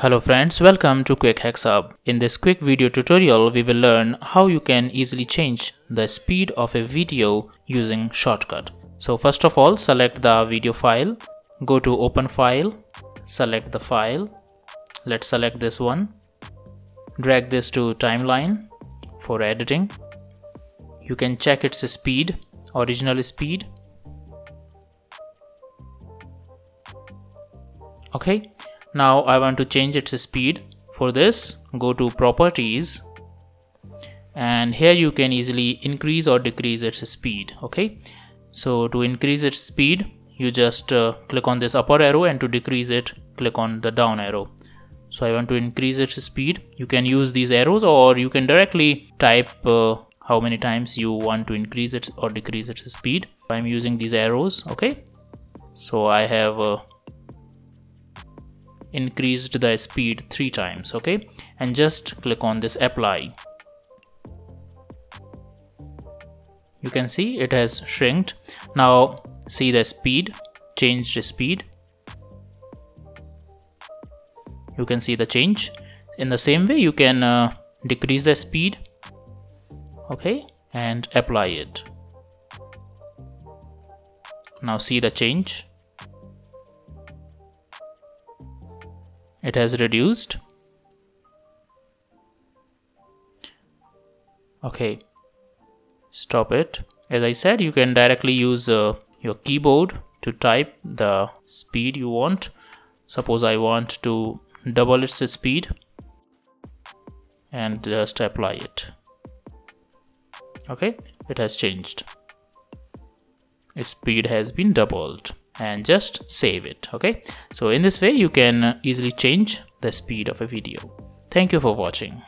Hello friends, welcome to Quick Hacks Hub. In this quick video tutorial, we will learn how you can easily change the speed of a video using Shotcut. So first of all, select the video file, go to open file, select the file. Let's select this one. Drag this to timeline for editing. You can check its speed, original speed. Okay, now I want to change its speed. For this go to properties. And here you can easily increase or decrease its speed okay? So to increase its speed you just uh, click on this upper arrow and to decrease it click on the down arrow. So I want to increase its speed. You can use these arrows or you can directly type uh, how many times you want to increase it or decrease its speed. I'm using these arrows okay? So I have uh, increased the speed three times okay? And just click on this apply. You can see it has shrinked. Now see the speed changed speed. You can see the change. In the same way you can uh, decrease the speed okay? And apply it. Now see the change it has reduced. Okay. Stop it. As I said you can directly use uh, your keyboard to type the speed you want. Suppose I want to double its speed and just apply it. Okay? It has changed. Speed has been doubled and just save it okay? So in this way you can easily change the speed of a video. Thank you for watching